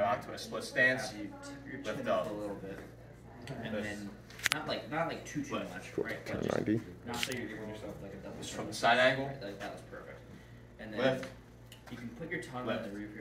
go out to a split stance. You Lift up. a little bit, and then not like not like too too much, right? to But just 90. not so you're giving yourself like a double. Just from the side angle. Like that was perfect. And then Lift. you can put your tongue Lift. on the roof of your